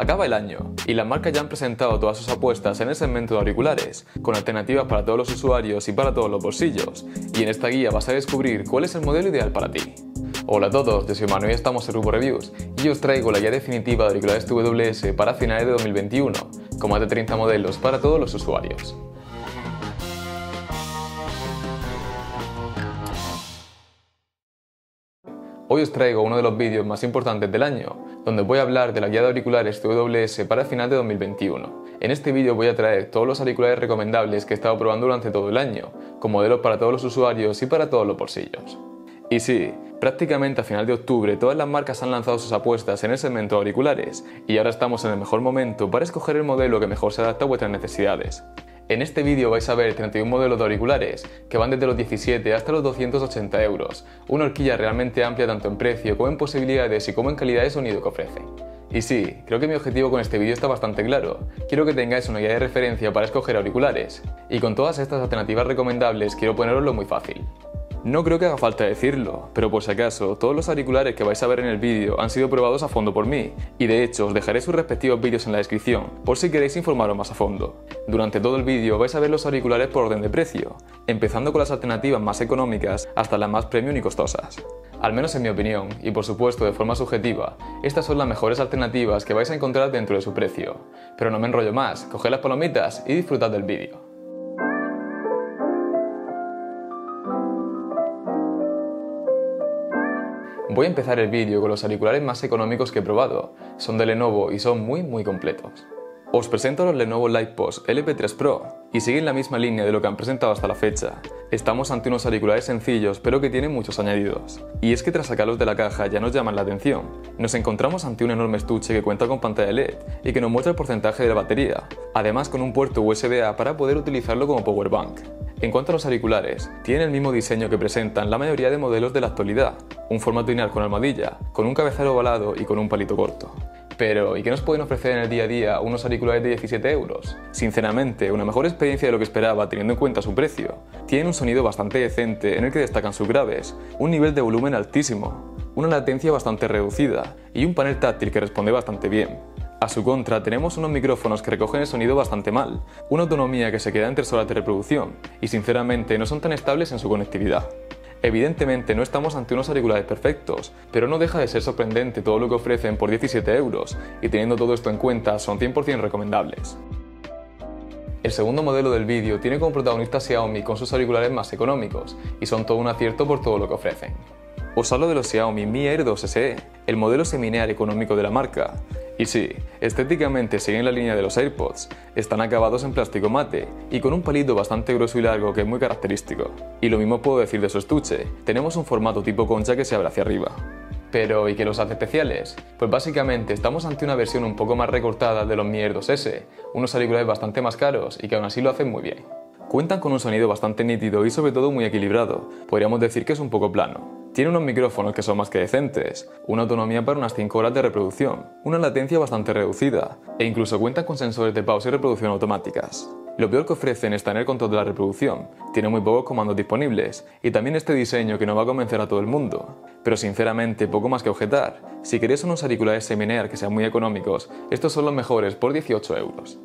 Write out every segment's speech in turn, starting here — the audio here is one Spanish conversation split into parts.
Acaba el año y las marcas ya han presentado todas sus apuestas en el segmento de auriculares, con alternativas para todos los usuarios y para todos los bolsillos, y en esta guía vas a descubrir cuál es el modelo ideal para ti. Hola a todos, yo soy Manuel y estamos en Rubo Reviews y os traigo la guía definitiva de auriculares TWS para finales de 2021, con más de 30 modelos para todos los usuarios. Hoy os traigo uno de los vídeos más importantes del año, donde voy a hablar de la guía de auriculares TWS para final de 2021. En este vídeo voy a traer todos los auriculares recomendables que he estado probando durante todo el año, con modelos para todos los usuarios y para todos los bolsillos. Y sí, prácticamente a final de octubre todas las marcas han lanzado sus apuestas en el segmento de auriculares, y ahora estamos en el mejor momento para escoger el modelo que mejor se adapta a vuestras necesidades. En este vídeo vais a ver 31 modelos de auriculares que van desde los 17 hasta los 280 euros, una horquilla realmente amplia tanto en precio como en posibilidades y como en calidad de sonido que ofrece. Y sí, creo que mi objetivo con este vídeo está bastante claro. Quiero que tengáis una guía de referencia para escoger auriculares, y con todas estas alternativas recomendables quiero poneroslo muy fácil. No creo que haga falta decirlo, pero por si acaso, todos los auriculares que vais a ver en el vídeo han sido probados a fondo por mí, y de hecho os dejaré sus respectivos vídeos en la descripción, por si queréis informaros más a fondo. Durante todo el vídeo vais a ver los auriculares por orden de precio, empezando con las alternativas más económicas hasta las más premium y costosas. Al menos en mi opinión, y por supuesto de forma subjetiva, estas son las mejores alternativas que vais a encontrar dentro de su precio. Pero no me enrollo más, coged las palomitas y disfrutad del vídeo. Voy a empezar el vídeo con los auriculares más económicos que he probado. Son de Lenovo y son muy muy completos. Os presento los Lenovo Lightpost LP3 Pro y siguen la misma línea de lo que han presentado hasta la fecha. Estamos ante unos auriculares sencillos pero que tienen muchos añadidos. Y es que tras sacarlos de la caja ya nos llaman la atención. Nos encontramos ante un enorme estuche que cuenta con pantalla LED y que nos muestra el porcentaje de la batería, además con un puerto USB-A para poder utilizarlo como power bank. En cuanto a los auriculares, tienen el mismo diseño que presentan la mayoría de modelos de la actualidad, un formato lineal con almohadilla, con un cabezal ovalado y con un palito corto. Pero, ¿y qué nos pueden ofrecer en el día a día unos auriculares de 17 euros? Sinceramente, una mejor experiencia de lo que esperaba teniendo en cuenta su precio. Tienen un sonido bastante decente en el que destacan sus graves, un nivel de volumen altísimo, una latencia bastante reducida y un panel táctil que responde bastante bien. A su contra, tenemos unos micrófonos que recogen el sonido bastante mal, una autonomía que se queda en tres horas de reproducción, y sinceramente no son tan estables en su conectividad. Evidentemente no estamos ante unos auriculares perfectos, pero no deja de ser sorprendente todo lo que ofrecen por 17 euros, y teniendo todo esto en cuenta son 100% recomendables. El segundo modelo del vídeo tiene como protagonista Xiaomi con sus auriculares más económicos, y son todo un acierto por todo lo que ofrecen. Os hablo de los Xiaomi Mi Air 2 SE, el modelo seminear económico de la marca, y sí, estéticamente siguen la línea de los AirPods, están acabados en plástico mate y con un palito bastante grueso y largo que es muy característico. Y lo mismo puedo decir de su estuche, tenemos un formato tipo concha que se abre hacia arriba. Pero, ¿y qué los hace especiales? Pues básicamente estamos ante una versión un poco más recortada de los Mi Air 2S, unos auriculares bastante más caros y que aún así lo hacen muy bien. Cuentan con un sonido bastante nítido y sobre todo muy equilibrado, podríamos decir que es un poco plano. Tiene unos micrófonos que son más que decentes, una autonomía para unas 5 horas de reproducción, una latencia bastante reducida, e incluso cuenta con sensores de pausa y reproducción automáticas. Lo peor que ofrecen es tener control de la reproducción, tiene muy pocos comandos disponibles, y también este diseño que no va a convencer a todo el mundo. Pero sinceramente, poco más que objetar. Si queréis unos auriculares Seminear que sean muy económicos, estos son los mejores por 18 euros.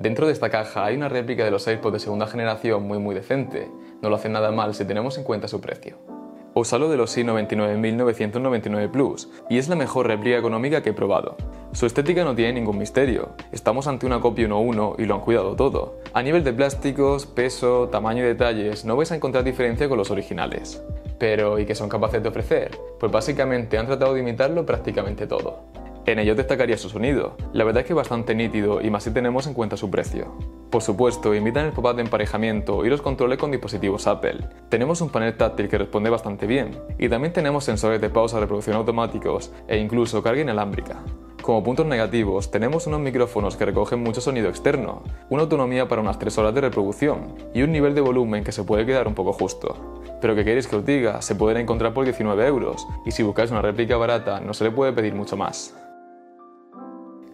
Dentro de esta caja hay una réplica de los AirPods de segunda generación muy muy decente, no lo hacen nada mal si tenemos en cuenta su precio. Os hablo de los i99999 Plus, y es la mejor réplica económica que he probado. Su estética no tiene ningún misterio, estamos ante una copia 1.1 y lo han cuidado todo. A nivel de plásticos, peso, tamaño y detalles, no vais a encontrar diferencia con los originales. Pero, ¿y qué son capaces de ofrecer? Pues básicamente han tratado de imitarlo prácticamente todo. En ello destacaría su sonido, la verdad es que bastante nítido y más si tenemos en cuenta su precio. Por supuesto, imitan el pop-up de emparejamiento y los controles con dispositivos Apple. Tenemos un panel táctil que responde bastante bien, y también tenemos sensores de pausa de reproducción automáticos e incluso carga inalámbrica. Como puntos negativos, tenemos unos micrófonos que recogen mucho sonido externo, una autonomía para unas 3 horas de reproducción y un nivel de volumen que se puede quedar un poco justo. Pero que queréis que os diga, se pueden encontrar por 19 euros, y si buscáis una réplica barata no se le puede pedir mucho más.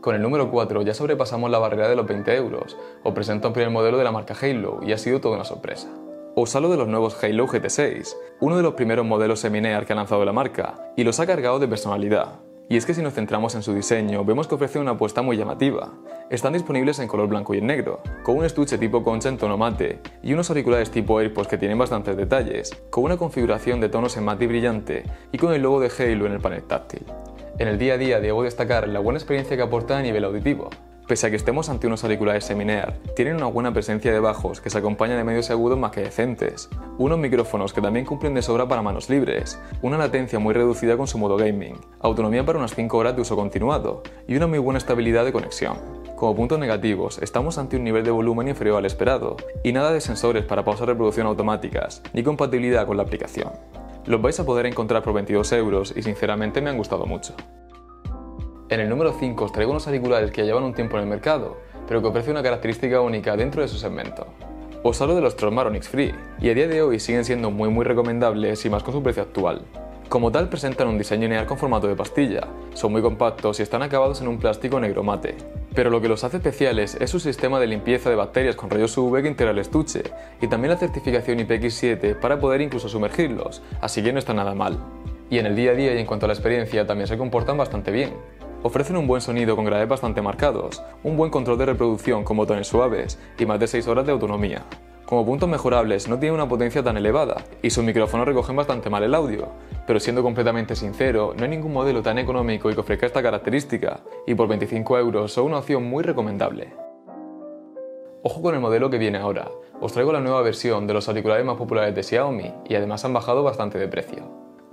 Con el número 4 ya sobrepasamos la barrera de los 20 euros, os presento un primer modelo de la marca Halo y ha sido toda una sorpresa. Os hablo de los nuevos Halo GT6, uno de los primeros modelos Seminear que ha lanzado la marca, y los ha cargado de personalidad. Y es que si nos centramos en su diseño, vemos que ofrece una apuesta muy llamativa. Están disponibles en color blanco y en negro, con un estuche tipo concha en tono mate y unos auriculares tipo AirPods que tienen bastantes detalles, con una configuración de tonos en mate y brillante y con el logo de Halo en el panel táctil. En el día a día debo destacar la buena experiencia que aporta a nivel auditivo. Pese a que estemos ante unos auriculares Seminear, tienen una buena presencia de bajos que se acompañan de medios agudos más que decentes, unos micrófonos que también cumplen de sobra para manos libres, una latencia muy reducida con su modo gaming, autonomía para unas 5 horas de uso continuado y una muy buena estabilidad de conexión. Como puntos negativos, estamos ante un nivel de volumen inferior al esperado, y nada de sensores para pausas de reproducción automáticas, ni compatibilidad con la aplicación. Los vais a poder encontrar por 22 euros y sinceramente me han gustado mucho. En el número 5 os traigo unos auriculares que ya llevan un tiempo en el mercado, pero que ofrecen una característica única dentro de su segmento. Os hablo de los Tronsmar Free, y a día de hoy siguen siendo muy muy recomendables y más con su precio actual. Como tal presentan un diseño lineal con formato de pastilla, son muy compactos y están acabados en un plástico negro mate. Pero lo que los hace especiales es su sistema de limpieza de bacterias con rayos UV que integra el estuche, y también la certificación IPX7 para poder incluso sumergirlos, así que no está nada mal. Y en el día a día y en cuanto a la experiencia también se comportan bastante bien. Ofrecen un buen sonido con graves bastante marcados, un buen control de reproducción con botones suaves y más de 6 horas de autonomía. Como puntos mejorables no tiene una potencia tan elevada y sus micrófonos recogen bastante mal el audio, pero siendo completamente sincero, no hay ningún modelo tan económico y que ofrezca esta característica, y por 25 euros son una opción muy recomendable. Ojo con el modelo que viene ahora, os traigo la nueva versión de los auriculares más populares de Xiaomi y además han bajado bastante de precio.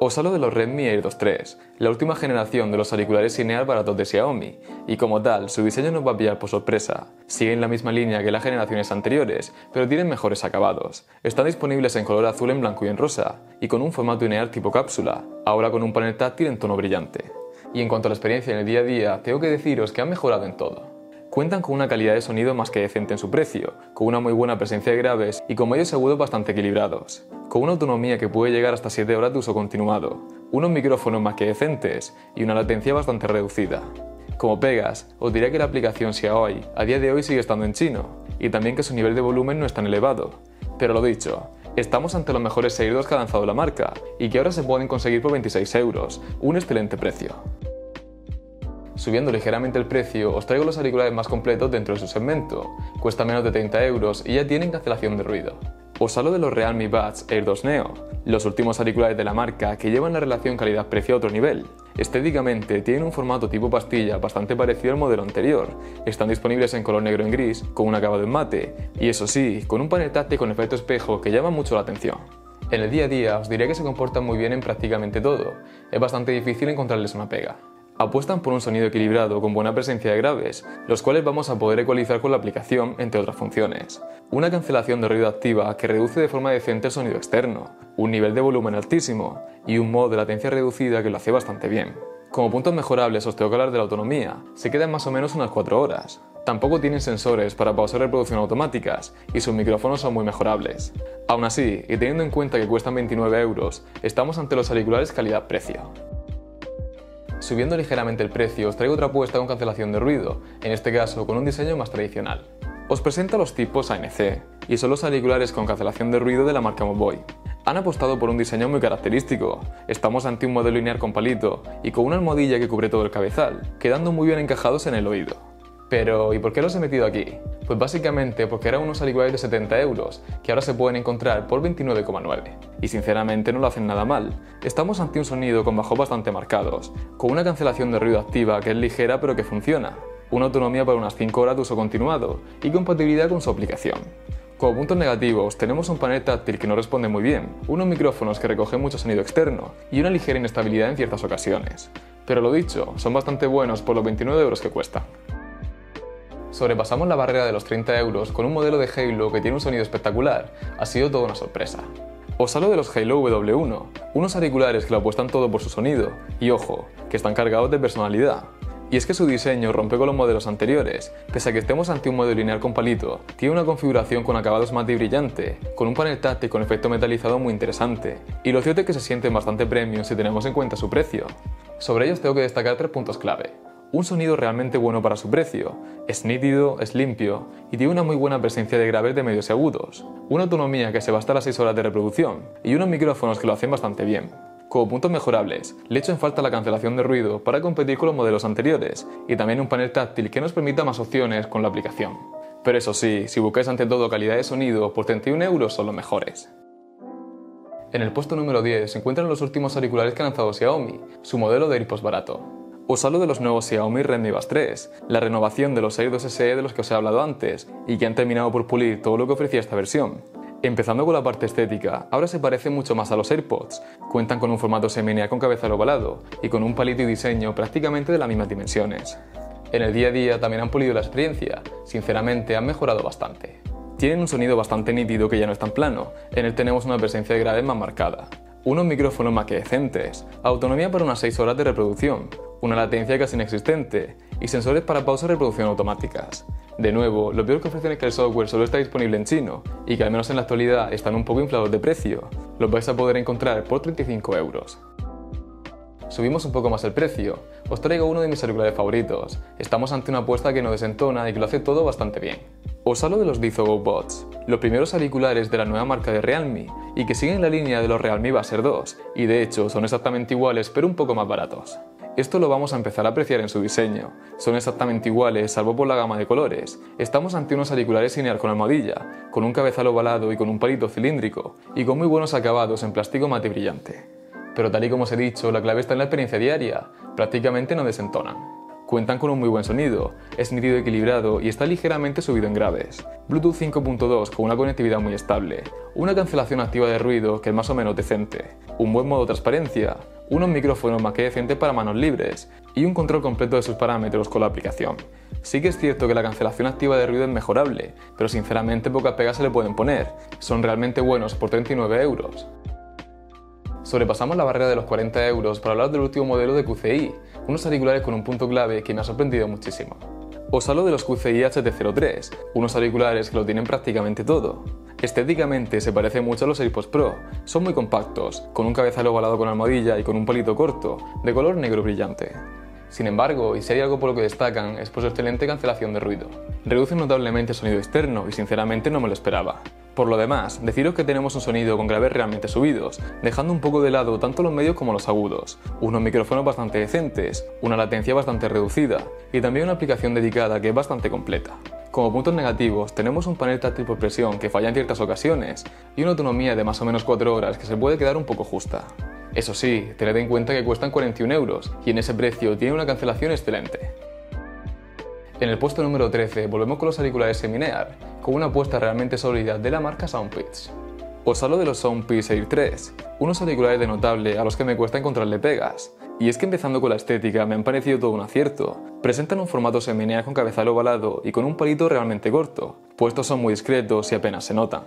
Os hablo de los Redmi Air 2 III, la última generación de los auriculares Cinear baratos de Xiaomi, y como tal, su diseño nos va a pillar por sorpresa. Siguen la misma línea que las generaciones anteriores, pero tienen mejores acabados. Están disponibles en color azul, en blanco y en rosa, y con un formato lineal tipo cápsula, ahora con un panel táctil en tono brillante. Y en cuanto a la experiencia en el día a día, tengo que deciros que han mejorado en todo. Cuentan con una calidad de sonido más que decente en su precio, con una muy buena presencia de graves y con medios agudos bastante equilibrados con una autonomía que puede llegar hasta 7 horas de uso continuado, unos micrófonos más que decentes y una latencia bastante reducida. Como pegas, os diré que la aplicación Xiaomi a día de hoy sigue estando en chino, y también que su nivel de volumen no es tan elevado. Pero lo dicho, estamos ante los mejores seguidores que ha lanzado la marca, y que ahora se pueden conseguir por 26 euros, un excelente precio. Subiendo ligeramente el precio, os traigo los auriculares más completos dentro de su segmento. Cuesta menos de 30 euros y ya tienen cancelación de ruido. Os hablo de los Realme Buds Air 2 Neo, los últimos auriculares de la marca que llevan la relación calidad-precio a otro nivel. Estéticamente tienen un formato tipo pastilla bastante parecido al modelo anterior, están disponibles en color negro en gris, con un acabado en mate, y eso sí, con un panel táctil con efecto espejo que llama mucho la atención. En el día a día os diría que se comportan muy bien en prácticamente todo, es bastante difícil encontrarles una pega. Apuestan por un sonido equilibrado con buena presencia de graves, los cuales vamos a poder ecualizar con la aplicación, entre otras funciones. Una cancelación de ruido activa que reduce de forma decente el sonido externo, un nivel de volumen altísimo y un modo de latencia reducida que lo hace bastante bien. Como puntos mejorables os tengo que hablar de la autonomía, se quedan más o menos unas 4 horas. Tampoco tienen sensores para pausar reproducción automáticas y sus micrófonos son muy mejorables. Aún así, y teniendo en cuenta que cuestan 29 euros, estamos ante los auriculares calidad-precio. Subiendo ligeramente el precio, os traigo otra apuesta con cancelación de ruido, en este caso con un diseño más tradicional. Os presento los tipos ANC, y son los auriculares con cancelación de ruido de la marca Moboy. Han apostado por un diseño muy característico. Estamos ante un modelo lineal con palito y con una almohadilla que cubre todo el cabezal, quedando muy bien encajados en el oído. Pero, ¿y por qué los he metido aquí? Pues básicamente porque eran unos auriculares de 70 euros, que ahora se pueden encontrar por 29,9. Y sinceramente no lo hacen nada mal. Estamos ante un sonido con bajos bastante marcados, con una cancelación de ruido activa que es ligera pero que funciona, una autonomía para unas 5 horas de uso continuado y compatibilidad con su aplicación. Como puntos negativos, tenemos un panel táctil que no responde muy bien, unos micrófonos que recogen mucho sonido externo y una ligera inestabilidad en ciertas ocasiones. Pero lo dicho, son bastante buenos por los 29 euros que cuestan sobrepasamos la barrera de los 30 euros con un modelo de Halo que tiene un sonido espectacular. Ha sido toda una sorpresa. Os hablo de los Halo W1, unos auriculares que lo apuestan todo por su sonido, y ojo, que están cargados de personalidad. Y es que su diseño rompe con los modelos anteriores, pese a que estemos ante un modelo lineal con palito, tiene una configuración con acabados mate y brillante, con un panel táctil con efecto metalizado muy interesante, y lo cierto es que se siente bastante premium si tenemos en cuenta su precio. Sobre ellos tengo que destacar tres puntos clave un sonido realmente bueno para su precio. Es nítido, es limpio y tiene una muy buena presencia de graves de medios y agudos, una autonomía que se basta a las 6 horas de reproducción y unos micrófonos que lo hacen bastante bien. Como puntos mejorables, le echo en falta la cancelación de ruido para competir con los modelos anteriores y también un panel táctil que nos permita más opciones con la aplicación. Pero eso sí, si buscáis ante todo calidad de sonido, por 31 euros son los mejores. En el puesto número 10 se encuentran los últimos auriculares que ha lanzado Xiaomi, su modelo de AirPods barato. Os hablo de los nuevos Xiaomi Redmi Buds 3, la renovación de los Air 2 SE de los que os he hablado antes y que han terminado por pulir todo lo que ofrecía esta versión. Empezando con la parte estética, ahora se parece mucho más a los AirPods. Cuentan con un formato semi con cabeza ovalado y con un palito y diseño prácticamente de las mismas dimensiones. En el día a día también han pulido la experiencia, sinceramente han mejorado bastante. Tienen un sonido bastante nítido que ya no es tan plano, en él tenemos una presencia de graves más marcada, unos micrófonos más que decentes, autonomía para unas 6 horas de reproducción, una latencia casi inexistente y sensores para pausa y reproducción automáticas. De nuevo, lo peor que ofrecen es que el software solo está disponible en chino y que al menos en la actualidad están un poco inflados de precio. Los vais a poder encontrar por 35 euros. Subimos un poco más el precio. Os traigo uno de mis auriculares favoritos. Estamos ante una apuesta que no desentona y que lo hace todo bastante bien. Os hablo de los Dizogo Bots, los primeros auriculares de la nueva marca de Realme y que siguen la línea de los Realme Baser 2 y de hecho son exactamente iguales pero un poco más baratos. Esto lo vamos a empezar a apreciar en su diseño. Son exactamente iguales, salvo por la gama de colores. Estamos ante unos auriculares lineal con almohadilla, con un cabezal ovalado y con un palito cilíndrico, y con muy buenos acabados en plástico mate brillante pero tal y como os he dicho, la clave está en la experiencia diaria, prácticamente no desentonan. Cuentan con un muy buen sonido, es nítido equilibrado y está ligeramente subido en graves. Bluetooth 5.2 con una conectividad muy estable, una cancelación activa de ruido que es más o menos decente, un buen modo transparencia, unos micrófonos más que decentes para manos libres y un control completo de sus parámetros con la aplicación. Sí que es cierto que la cancelación activa de ruido es mejorable, pero sinceramente pocas pegas se le pueden poner, son realmente buenos por 39 euros. Sobrepasamos la barrera de los 40 euros para hablar del último modelo de QCI, unos auriculares con un punto clave que me ha sorprendido muchísimo. Os hablo de los QCI HT03, unos auriculares que lo tienen prácticamente todo. Estéticamente se parece mucho a los AirPods Pro, son muy compactos, con un cabezal ovalado con almohadilla y con un palito corto, de color negro brillante. Sin embargo, y si hay algo por lo que destacan, es por su excelente cancelación de ruido. Reducen notablemente el sonido externo y sinceramente no me lo esperaba. Por lo demás, deciros que tenemos un sonido con graves realmente subidos, dejando un poco de lado tanto los medios como los agudos, unos micrófonos bastante decentes, una latencia bastante reducida y también una aplicación dedicada que es bastante completa. Como puntos negativos, tenemos un panel táctil por presión que falla en ciertas ocasiones y una autonomía de más o menos 4 horas que se puede quedar un poco justa. Eso sí, tened en cuenta que cuestan 41 euros y en ese precio tiene una cancelación excelente. En el puesto número 13 volvemos con los auriculares Seminear, con una apuesta realmente sólida de la marca Soundpeats. Os hablo de los Soundpeats Air 3, unos auriculares de notable a los que me cuesta encontrarle pegas. Y es que empezando con la estética me han parecido todo un acierto. Presentan un formato Seminear con cabezal ovalado y con un palito realmente corto, puestos son muy discretos y apenas se notan.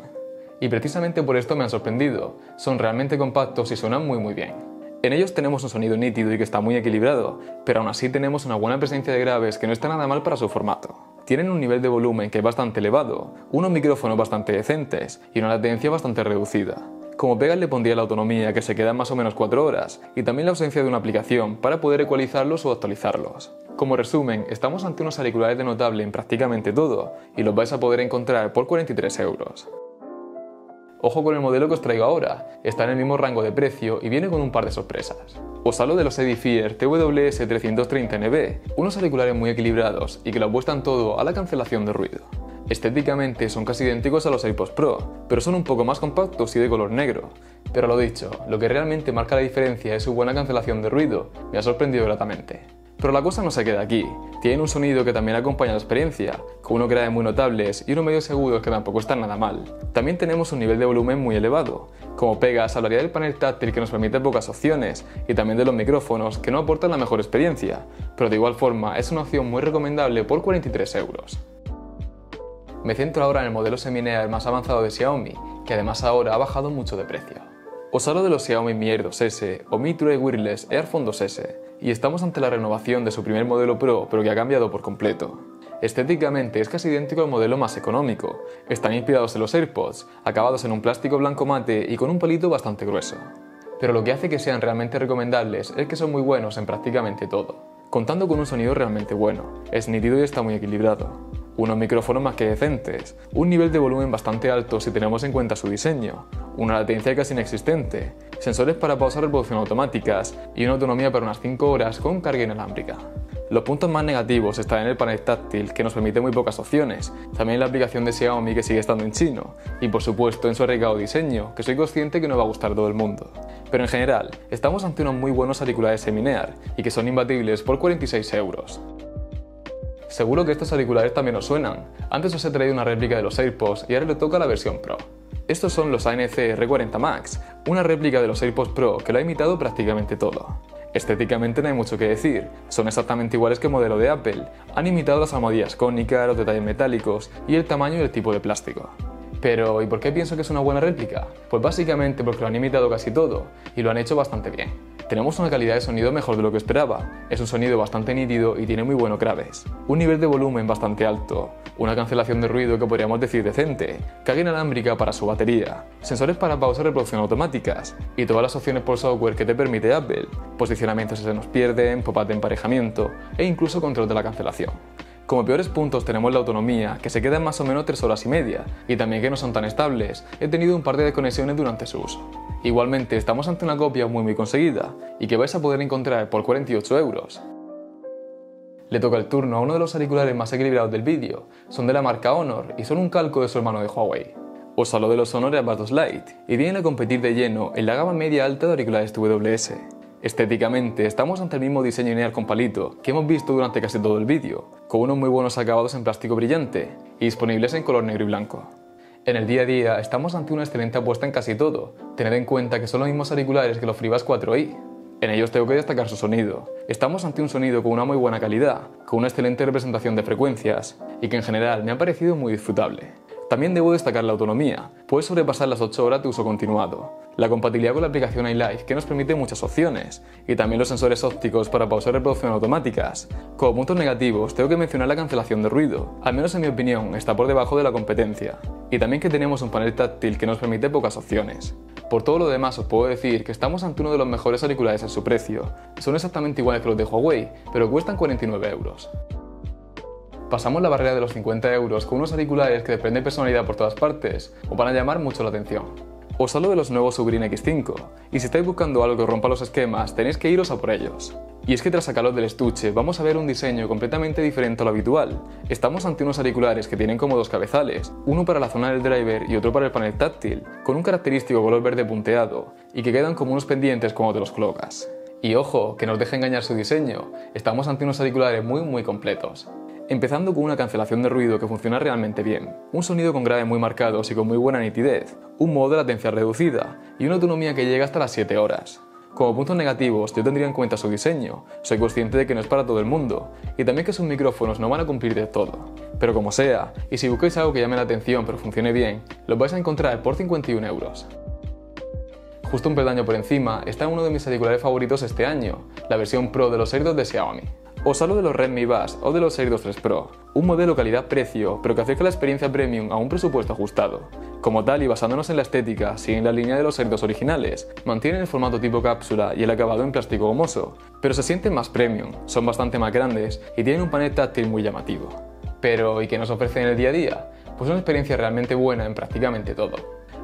Y precisamente por esto me han sorprendido, son realmente compactos y suenan muy muy bien. En ellos tenemos un sonido nítido y que está muy equilibrado, pero aún así tenemos una buena presencia de graves que no está nada mal para su formato. Tienen un nivel de volumen que es bastante elevado, unos micrófonos bastante decentes y una latencia bastante reducida. Como pegas le pondría la autonomía que se queda en más o menos 4 horas y también la ausencia de una aplicación para poder ecualizarlos o actualizarlos. Como resumen, estamos ante unos auriculares de notable en prácticamente todo y los vais a poder encontrar por 43 euros. Ojo con el modelo que os traigo ahora, está en el mismo rango de precio y viene con un par de sorpresas. Os hablo de los Edifier TWS 330NB, unos auriculares muy equilibrados y que lo apuestan todo a la cancelación de ruido. Estéticamente son casi idénticos a los AirPods Pro, pero son un poco más compactos y de color negro. Pero lo dicho, lo que realmente marca la diferencia es su buena cancelación de ruido, me ha sorprendido gratamente. Pero la cosa no se queda aquí. Tienen un sonido que también acompaña la experiencia, con unos graves muy notables y unos medios agudos que tampoco están nada mal. También tenemos un nivel de volumen muy elevado. Como pegas, hablaría del panel táctil que nos permite pocas opciones y también de los micrófonos que no aportan la mejor experiencia, pero de igual forma es una opción muy recomendable por 43 euros. Me centro ahora en el modelo seminear más avanzado de Xiaomi, que además ahora ha bajado mucho de precio. Os hablo de los Xiaomi Mi Air 2S o Mi True Wireless Airphone 2S, y estamos ante la renovación de su primer modelo Pro, pero que ha cambiado por completo. Estéticamente es casi idéntico al modelo más económico. Están inspirados en los AirPods, acabados en un plástico blanco mate y con un palito bastante grueso. Pero lo que hace que sean realmente recomendables es que son muy buenos en prácticamente todo, contando con un sonido realmente bueno, es nítido y está muy equilibrado. Unos micrófonos más que decentes, un nivel de volumen bastante alto si tenemos en cuenta su diseño, una latencia casi inexistente, sensores para pausar reproducción automáticas y una autonomía para unas 5 horas con carga inalámbrica. Los puntos más negativos están en el panel táctil, que nos permite muy pocas opciones, también en la aplicación de Xiaomi que sigue estando en chino, y por supuesto en su arriesgado diseño, que soy consciente que no va a gustar a todo el mundo. Pero en general, estamos ante unos muy buenos auriculares Seminear, y que son imbatibles por 46 euros. Seguro que estos auriculares también os suenan, antes os he traído una réplica de los AirPods y ahora le toca la versión Pro. Estos son los ANC R40 Max, una réplica de los AirPods Pro que lo ha imitado prácticamente todo. Estéticamente no hay mucho que decir, son exactamente iguales que el modelo de Apple, han imitado las almohadillas cónicas, los detalles metálicos y el tamaño y el tipo de plástico. Pero, ¿y por qué pienso que es una buena réplica? Pues básicamente porque lo han imitado casi todo y lo han hecho bastante bien. Tenemos una calidad de sonido mejor de lo que esperaba, es un sonido bastante nítido y tiene muy buenos graves, un nivel de volumen bastante alto, una cancelación de ruido que podríamos decir decente, carga inalámbrica para su batería, sensores para pausa y reproducción automáticas. Y todas las opciones por software que te permite Apple, posicionamiento si se nos pierden, pop-up de emparejamiento e incluso control de la cancelación. Como peores puntos tenemos la autonomía, que se queda en más o menos 3 horas y media, y también que no son tan estables, he tenido un par de desconexiones durante su uso. Igualmente estamos ante una copia muy muy conseguida, y que vais a poder encontrar por 48 euros. Le toca el turno a uno de los auriculares más equilibrados del vídeo, son de la marca Honor y son un calco de su hermano de Huawei. Os hablo de los Honor Airbuds Lite, y vienen a competir de lleno en la gama media alta de auriculares TWS. Estéticamente, estamos ante el mismo diseño lineal con palito que hemos visto durante casi todo el vídeo, con unos muy buenos acabados en plástico brillante y disponibles en color negro y blanco. En el día a día estamos ante una excelente apuesta en casi todo, tened en cuenta que son los mismos auriculares que los FreeBuds 4i. En ellos tengo que destacar su sonido. Estamos ante un sonido con una muy buena calidad, con una excelente representación de frecuencias y que en general me ha parecido muy disfrutable. También debo destacar la autonomía, puede sobrepasar las 8 horas de uso continuado, la compatibilidad con la aplicación iLife que nos permite muchas opciones, y también los sensores ópticos para pausar reproducción automáticas. Como puntos negativos tengo que mencionar la cancelación de ruido, al menos en mi opinión está por debajo de la competencia, y también que tenemos un panel táctil que nos permite pocas opciones. Por todo lo demás os puedo decir que estamos ante uno de los mejores auriculares en su precio, son exactamente iguales que los de Huawei, pero cuestan 49 euros. Pasamos la barrera de los 50 euros con unos auriculares que desprenden personalidad por todas partes o van a llamar mucho la atención. Os hablo de los nuevos Sugreen X5, y si estáis buscando algo que rompa los esquemas, tenéis que iros a por ellos. Y es que tras sacarlos del estuche, vamos a ver un diseño completamente diferente a lo habitual. Estamos ante unos auriculares que tienen como dos cabezales, uno para la zona del driver y otro para el panel táctil, con un característico color verde punteado, y que quedan como unos pendientes cuando te los colocas. Y ojo, que nos deja engañar su diseño, estamos ante unos auriculares muy muy completos. Empezando con una cancelación de ruido que funciona realmente bien, un sonido con graves muy marcados y con muy buena nitidez, un modo de latencia reducida y una autonomía que llega hasta las 7 horas. Como puntos negativos, yo tendría en cuenta su diseño, soy consciente de que no es para todo el mundo, y también que sus micrófonos no van a cumplir de todo. Pero como sea, y si buscáis algo que llame la atención pero funcione bien, lo vais a encontrar por 51 euros. Justo un peldaño por encima está uno de mis auriculares favoritos este año, la versión Pro de los AirDots de Xiaomi. Os hablo de los Redmi Buds o de los Air 3 Pro, un modelo calidad-precio, pero que acerca la experiencia premium a un presupuesto ajustado. Como tal y basándonos en la estética, siguen la línea de los Air originales, mantienen el formato tipo cápsula y el acabado en plástico gomoso, pero se sienten más premium, son bastante más grandes y tienen un panel táctil muy llamativo. Pero, ¿y qué nos ofrecen en el día a día? Pues una experiencia realmente buena en prácticamente todo.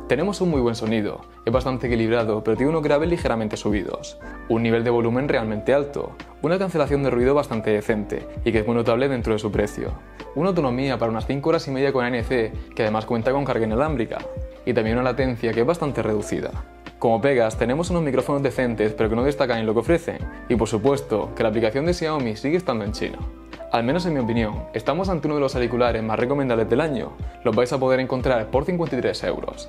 Tenemos un muy buen sonido, es bastante equilibrado, pero tiene unos graves ligeramente subidos, un nivel de volumen realmente alto, una cancelación de ruido bastante decente y que es muy notable dentro de su precio, una autonomía para unas 5 horas y media con ANC que además cuenta con carga inalámbrica, y también una latencia que es bastante reducida. Como pegas, tenemos unos micrófonos decentes pero que no destacan en lo que ofrecen, y por supuesto que la aplicación de Xiaomi sigue estando en China. Al menos en mi opinión, estamos ante uno de los auriculares más recomendables del año, los vais a poder encontrar por 53 euros.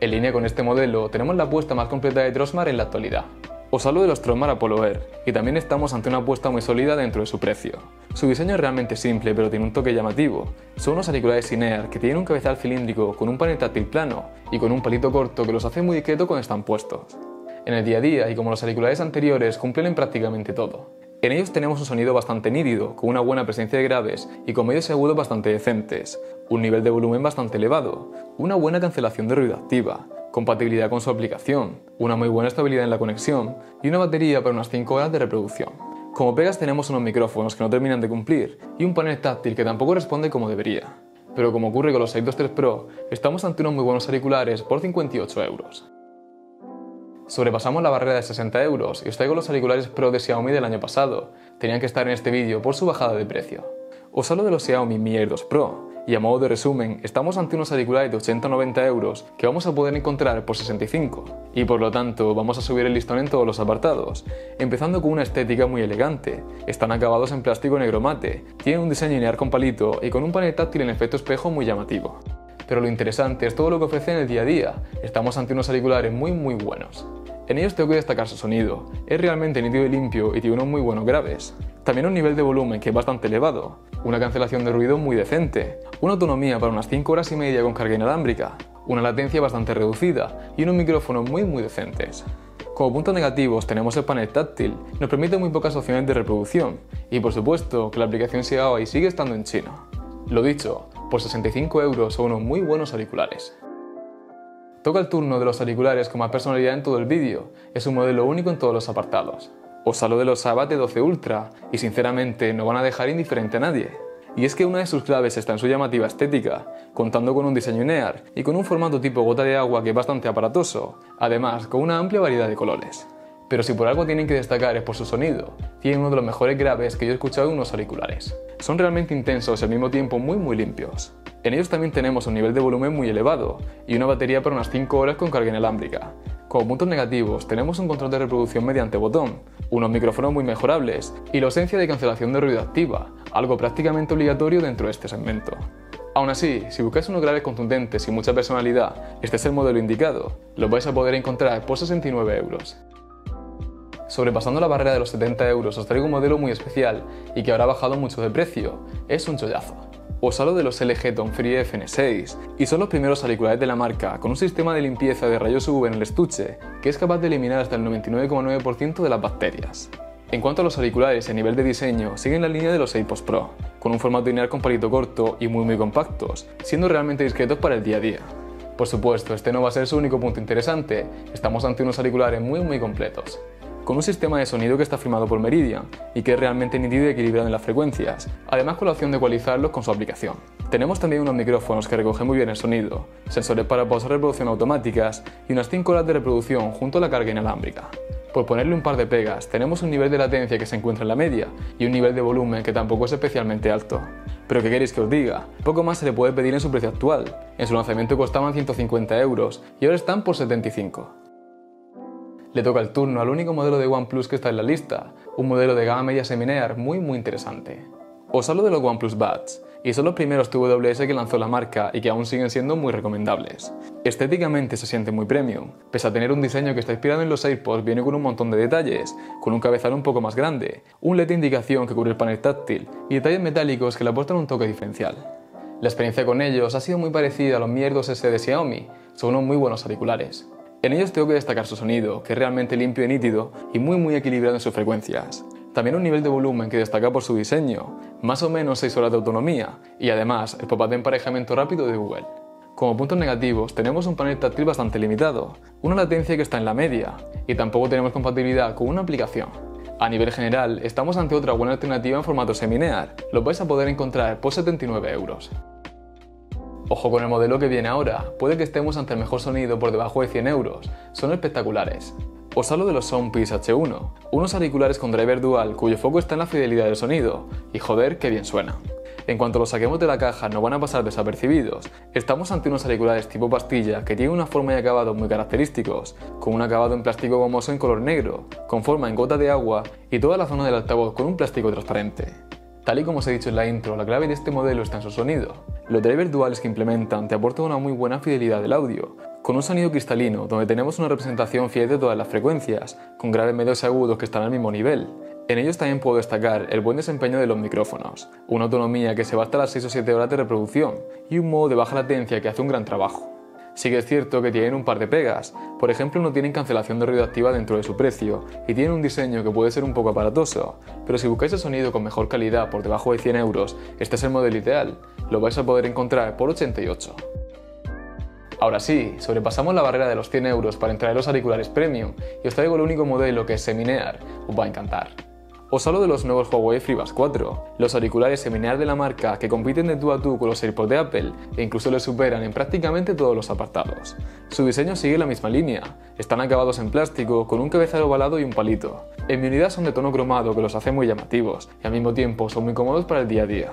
En línea con este modelo, tenemos la apuesta más completa de Trosmar en la actualidad. Os hablo de los Trosmar Apollo Air, y también estamos ante una apuesta muy sólida dentro de su precio. Su diseño es realmente simple, pero tiene un toque llamativo. Son unos auriculares Cinear que tienen un cabezal cilíndrico con un panel táctil plano y con un palito corto que los hace muy discreto cuando están puestos. En el día a día, y como los auriculares anteriores, cumplen en prácticamente todo. En ellos tenemos un sonido bastante nítido, con una buena presencia de graves y con medios agudos bastante decentes, un nivel de volumen bastante elevado, una buena cancelación de ruido activa, compatibilidad con su aplicación, una muy buena estabilidad en la conexión y una batería para unas 5 horas de reproducción. Como pegas tenemos unos micrófonos que no terminan de cumplir y un panel táctil que tampoco responde como debería. Pero como ocurre con los 623 Pro, estamos ante unos muy buenos auriculares por 58 euros. Sobrepasamos la barrera de 60 euros y os traigo los auriculares Pro de Xiaomi del año pasado. Tenían que estar en este vídeo por su bajada de precio. Os hablo de los Xiaomi Mi Air 2 Pro, y a modo de resumen, estamos ante unos auriculares de 80-90 euros que vamos a poder encontrar por 65, y por lo tanto vamos a subir el listón en todos los apartados, empezando con una estética muy elegante. Están acabados en plástico negro mate, tienen un diseño lineal con palito y con un panel táctil en efecto espejo muy llamativo. Pero lo interesante es todo lo que ofrecen en el día a día. Estamos ante unos auriculares muy muy buenos. En ellos tengo que destacar su sonido. Es realmente nítido y limpio y tiene unos muy buenos graves. También un nivel de volumen que es bastante elevado, una cancelación de ruido muy decente, una autonomía para unas 5 horas y media con carga inalámbrica, una latencia bastante reducida y unos micrófonos muy muy decentes. Como puntos negativos tenemos el panel táctil, nos permite muy pocas opciones de reproducción y por supuesto que la aplicación Xiaomi sigue estando en chino. Lo dicho, por 65 euros son unos muy buenos auriculares. Toca el turno de los auriculares con más personalidad en todo el vídeo, es un modelo único en todos los apartados. Os hablo de los Abate 12 Ultra y sinceramente no van a dejar indiferente a nadie. Y es que una de sus claves está en su llamativa estética, contando con un diseño NEAR y con un formato tipo gota de agua que es bastante aparatoso, además con una amplia variedad de colores. Pero si por algo tienen que destacar es por su sonido, tienen uno de los mejores graves que yo he escuchado en unos auriculares. Son realmente intensos y al mismo tiempo muy muy limpios. En ellos también tenemos un nivel de volumen muy elevado y una batería para unas 5 horas con carga inalámbrica. Como puntos negativos tenemos un control de reproducción mediante botón, unos micrófonos muy mejorables y la ausencia de cancelación de ruido activa, algo prácticamente obligatorio dentro de este segmento. Aún así, si buscáis unos graves contundentes y mucha personalidad, este es el modelo indicado, lo vais a poder encontrar por 69 euros. Sobrepasando la barrera de los 70 euros os traigo un modelo muy especial y que habrá bajado mucho de precio, es un chollazo. Os hablo de los LG Tom Free FN6 y son los primeros auriculares de la marca con un sistema de limpieza de rayos UV en el estuche que es capaz de eliminar hasta el 99,9% de las bacterias. En cuanto a los auriculares a nivel de diseño, siguen la línea de los AirPods Pro, con un formato lineal con palito corto y muy muy compactos, siendo realmente discretos para el día a día. Por supuesto, este no va a ser su único punto interesante, estamos ante unos auriculares muy muy completos con un sistema de sonido que está firmado por Meridian y que es realmente nítido y equilibrado en las frecuencias, además con la opción de ecualizarlos con su aplicación. Tenemos también unos micrófonos que recogen muy bien el sonido, sensores para pausas de reproducción automáticas y unas 5 horas de reproducción junto a la carga inalámbrica. Por ponerle un par de pegas, tenemos un nivel de latencia que se encuentra en la media y un nivel de volumen que tampoco es especialmente alto. Pero ¿qué queréis que os diga? Poco más se le puede pedir en su precio actual. En su lanzamiento costaban 150 euros y ahora están por 75 le toca el turno al único modelo de OnePlus que está en la lista, un modelo de gama media seminear muy muy interesante. Os hablo de los OnePlus Buds, y son los primeros TWS que lanzó la marca y que aún siguen siendo muy recomendables. Estéticamente se siente muy premium, pese a tener un diseño que está inspirado en los AirPods, viene con un montón de detalles, con un cabezal un poco más grande, un LED de indicación que cubre el panel táctil y detalles metálicos que le aportan un toque diferencial. La experiencia con ellos ha sido muy parecida a los Mi Air 2S de Xiaomi, son unos muy buenos auriculares. En ellos tengo que destacar su sonido, que es realmente limpio y nítido y muy muy equilibrado en sus frecuencias. También un nivel de volumen que destaca por su diseño, más o menos 6 horas de autonomía y además el pop de emparejamiento rápido de Google. Como puntos negativos tenemos un panel táctil bastante limitado, una latencia que está en la media y tampoco tenemos compatibilidad con una aplicación. A nivel general, estamos ante otra buena alternativa en formato seminear, lo vais a poder encontrar por 79 euros. Ojo con el modelo que viene ahora, puede que estemos ante el mejor sonido por debajo de 100 euros, son espectaculares. Os hablo de los Soundpiece H1, unos auriculares con driver dual cuyo foco está en la fidelidad del sonido, y joder, que bien suena. En cuanto los saquemos de la caja no van a pasar desapercibidos, estamos ante unos auriculares tipo pastilla que tienen una forma y acabado muy característicos, con un acabado en plástico gomoso en color negro, con forma en gota de agua y toda la zona del altavoz con un plástico transparente. Tal y como os he dicho en la intro, la clave de este modelo está en su sonido. Los drivers duales que implementan te aportan una muy buena fidelidad del audio, con un sonido cristalino donde tenemos una representación fiel de todas las frecuencias, con graves medios y agudos que están al mismo nivel. En ellos también puedo destacar el buen desempeño de los micrófonos, una autonomía que se va hasta las 6 o 7 horas de reproducción y un modo de baja latencia que hace un gran trabajo. Sí que es cierto que tienen un par de pegas, por ejemplo no tienen cancelación de ruido activa dentro de su precio y tienen un diseño que puede ser un poco aparatoso, pero si buscáis el sonido con mejor calidad por debajo de 100 euros, este es el modelo ideal, lo vais a poder encontrar por 88. Ahora sí, sobrepasamos la barrera de los 100 euros para entrar en los auriculares premium y os traigo el único modelo que es Seminear, os va a encantar. Os hablo de los nuevos Huawei FreeBuds 4, los auriculares seminear de la marca que compiten de tú a tú con los AirPods de Apple e incluso les superan en prácticamente todos los apartados. Su diseño sigue la misma línea, están acabados en plástico con un cabezal ovalado y un palito. En mi unidad son de tono cromado que los hace muy llamativos y al mismo tiempo son muy cómodos para el día a día.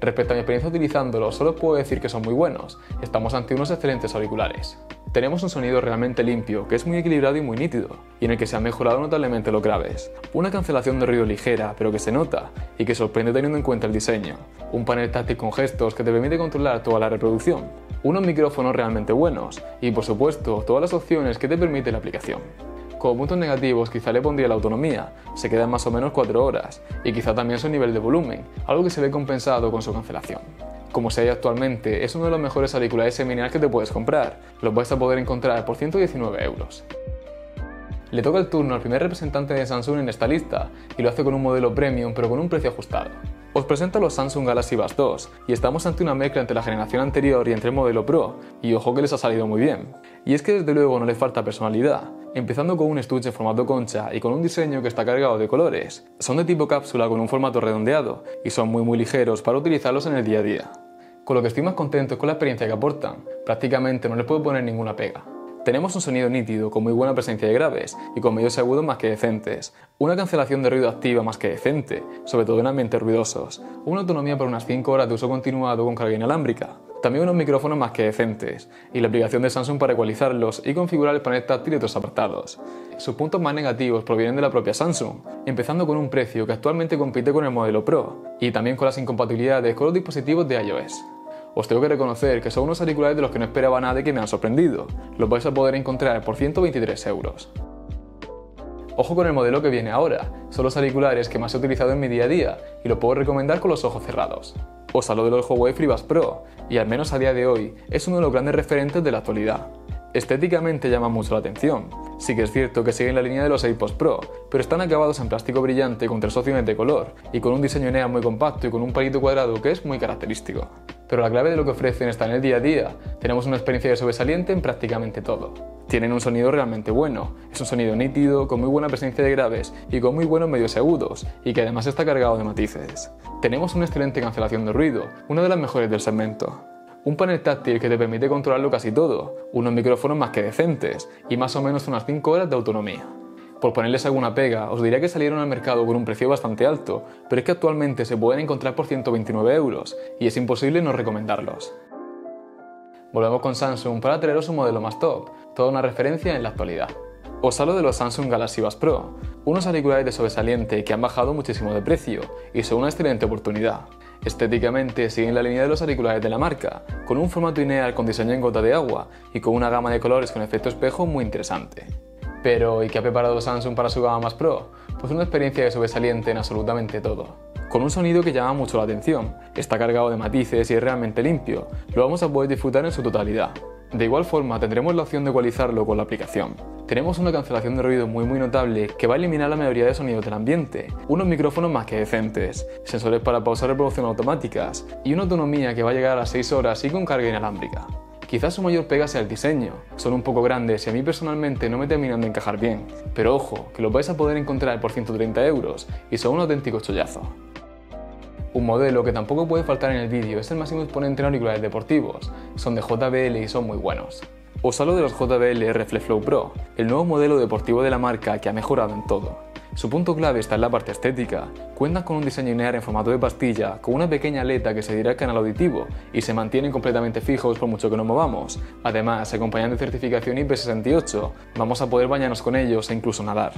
Respecto a mi experiencia utilizándolos, solo puedo decir que son muy buenos. Estamos ante unos excelentes auriculares. Tenemos un sonido realmente limpio, que es muy equilibrado y muy nítido, y en el que se han mejorado notablemente los graves. Una cancelación de ruido ligera, pero que se nota, y que sorprende teniendo en cuenta el diseño. Un panel táctil con gestos que te permite controlar toda la reproducción. Unos micrófonos realmente buenos, y por supuesto, todas las opciones que te permite la aplicación. Como puntos negativos quizá le pondría la autonomía, se queda en más o menos 4 horas, y quizá también su nivel de volumen, algo que se ve compensado con su cancelación. Como se hay actualmente, es uno de los mejores auriculares seminal que te puedes comprar, los vais a poder encontrar por 119 euros. Le toca el turno al primer representante de Samsung en esta lista, y lo hace con un modelo premium pero con un precio ajustado. Os presento los Samsung Galaxy Buds 2, y estamos ante una mezcla entre la generación anterior y entre el modelo Pro, y ojo que les ha salido muy bien. Y es que desde luego no le falta personalidad, empezando con un estuche en formato concha y con un diseño que está cargado de colores. Son de tipo cápsula con un formato redondeado y son muy muy ligeros para utilizarlos en el día a día. Con lo que estoy más contento es con la experiencia que aportan, prácticamente no les puedo poner ninguna pega. Tenemos un sonido nítido, con muy buena presencia de graves y con medios agudos más que decentes, una cancelación de ruido activa más que decente, sobre todo en ambientes ruidosos, una autonomía por unas 5 horas de uso continuado con carga inalámbrica, también unos micrófonos más que decentes, y la aplicación de Samsung para ecualizarlos y configurar el panel táctil y otros apartados. Sus puntos más negativos provienen de la propia Samsung, empezando con un precio que actualmente compite con el modelo Pro, y también con las incompatibilidades con los dispositivos de iOS. Os tengo que reconocer que son unos auriculares de los que no esperaba nada y que me han sorprendido. Los vais a poder encontrar por 123 euros. Ojo con el modelo que viene ahora, son los auriculares que más he utilizado en mi día a día y lo puedo recomendar con los ojos cerrados. Os hablo de los Huawei FreeBuds Pro, y al menos a día de hoy es uno de los grandes referentes de la actualidad. Estéticamente llama mucho la atención. Sí que es cierto que siguen la línea de los AirPods Pro, pero están acabados en plástico brillante con tres opciones de color y con un diseño NEA muy compacto y con un palito cuadrado que es muy característico. Pero la clave de lo que ofrecen está en el día a día. Tenemos una experiencia de sobresaliente en prácticamente todo. Tienen un sonido realmente bueno, es un sonido nítido, con muy buena presencia de graves y con muy buenos medios agudos, y que además está cargado de matices. Tenemos una excelente cancelación de ruido, una de las mejores del segmento. Un panel táctil que te permite controlarlo casi todo, unos micrófonos más que decentes y más o menos unas 5 horas de autonomía. Por ponerles alguna pega, os diría que salieron al mercado con un precio bastante alto, pero es que actualmente se pueden encontrar por 129 euros y es imposible no recomendarlos. Volvemos con Samsung para traeros un modelo más top, toda una referencia en la actualidad. Os hablo de los Samsung Galaxy Buds Pro, unos auriculares de sobresaliente que han bajado muchísimo de precio y son una excelente oportunidad. Estéticamente siguen la línea de los auriculares de la marca, con un formato lineal con diseño en gota de agua y con una gama de colores con efecto espejo muy interesante. Pero, ¿y qué ha preparado Samsung para su gama más Pro? Pues una experiencia de sobresaliente en absolutamente todo con un sonido que llama mucho la atención. Está cargado de matices y es realmente limpio. Lo vamos a poder disfrutar en su totalidad. De igual forma, tendremos la opción de ecualizarlo con la aplicación. Tenemos una cancelación de ruido muy muy notable que va a eliminar la mayoría de sonidos del ambiente, unos micrófonos más que decentes, sensores para pausar reproducción automáticas y una autonomía que va a llegar a las 6 horas y con carga inalámbrica. Quizás su mayor pega sea el diseño, son un poco grandes y a mí personalmente no me terminan de encajar bien, pero ojo, que los vais a poder encontrar por 130 euros y son un auténtico chollazo. Un modelo que tampoco puede faltar en el vídeo es el máximo exponente en auriculares deportivos, son de JBL y son muy buenos. Os hablo de los JBL Reflexflow Pro, el nuevo modelo deportivo de la marca que ha mejorado en todo. Su punto clave está en la parte estética. Cuentan con un diseño lineal en formato de pastilla, con una pequeña aleta que se dirá al canal auditivo y se mantienen completamente fijos por mucho que nos movamos. Además, se acompañan de certificación IP68, vamos a poder bañarnos con ellos e incluso nadar.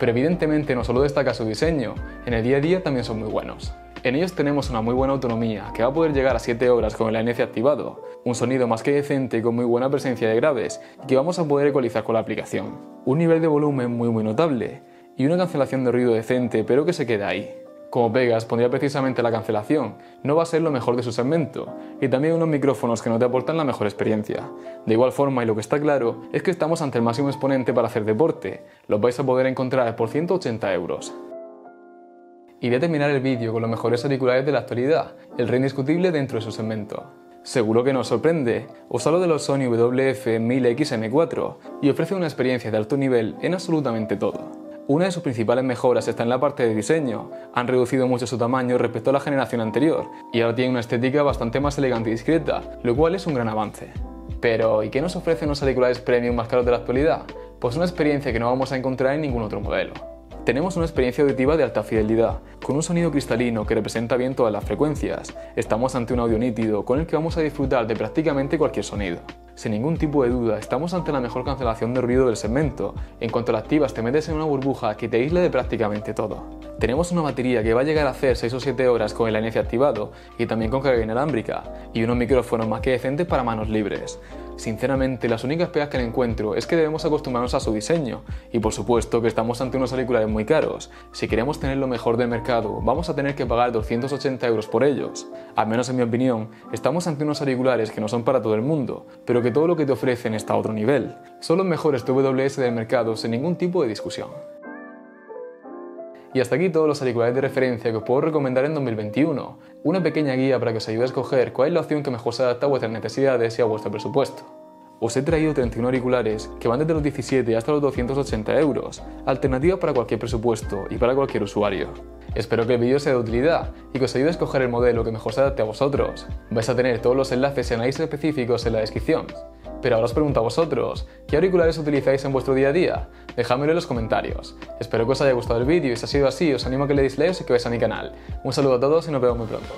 Pero evidentemente no solo destaca su diseño, en el día a día también son muy buenos. En ellos tenemos una muy buena autonomía, que va a poder llegar a 7 horas con el ANC activado, un sonido más que decente y con muy buena presencia de graves, y que vamos a poder ecualizar con la aplicación. Un nivel de volumen muy muy notable, y una cancelación de ruido decente, pero que se queda ahí. Como pegas pondría precisamente la cancelación, no va a ser lo mejor de su segmento, y también unos micrófonos que no te aportan la mejor experiencia. De igual forma, y lo que está claro, es que estamos ante el máximo exponente para hacer deporte, los vais a poder encontrar por 180 euros. Y voy a terminar el vídeo con los mejores auriculares de la actualidad, el rey indiscutible dentro de su segmento. Seguro que nos sorprende, os hablo de los Sony WF-1000XM4 y ofrece una experiencia de alto nivel en absolutamente todo. Una de sus principales mejoras está en la parte de diseño. Han reducido mucho su tamaño respecto a la generación anterior y ahora tienen una estética bastante más elegante y discreta, lo cual es un gran avance. Pero, ¿y qué nos ofrecen los auriculares premium más caros de la actualidad? Pues una experiencia que no vamos a encontrar en ningún otro modelo. Tenemos una experiencia auditiva de alta fidelidad, con un sonido cristalino que representa bien todas las frecuencias. Estamos ante un audio nítido con el que vamos a disfrutar de prácticamente cualquier sonido. Sin ningún tipo de duda, estamos ante la mejor cancelación de ruido del segmento. En cuanto la activas, te metes en una burbuja que te aísla de prácticamente todo. Tenemos una batería que va a llegar a hacer 6 o 7 horas con el ANC activado y también con carga inalámbrica, y unos micrófonos más que decentes para manos libres. Sinceramente, las únicas pegas que le encuentro es que debemos acostumbrarnos a su diseño, y por supuesto que estamos ante unos auriculares muy caros. Si queremos tener lo mejor del mercado, vamos a tener que pagar 280 euros por ellos. Al menos en mi opinión, estamos ante unos auriculares que no son para todo el mundo, pero que todo lo que te ofrecen está a otro nivel. Son los mejores TWS del mercado sin ningún tipo de discusión. Y hasta aquí todos los auriculares de referencia que os puedo recomendar en 2021. Una pequeña guía para que os ayude a escoger cuál es la opción que mejor se adapta a vuestras necesidades y a vuestro presupuesto. Os he traído 31 auriculares que van desde los 17 hasta los 280 euros, alternativa para cualquier presupuesto y para cualquier usuario. Espero que el vídeo sea de utilidad y que os ayude a escoger el modelo que mejor se adapte a vosotros. Vais a tener todos los enlaces y análisis específicos en la descripción. Pero ahora os pregunto a vosotros, ¿qué auriculares utilizáis en vuestro día a día? Dejádmelo en los comentarios. Espero que os haya gustado el vídeo y si ha sido así os animo a que le deis like y que vais a mi canal. Un saludo a todos y nos vemos muy pronto.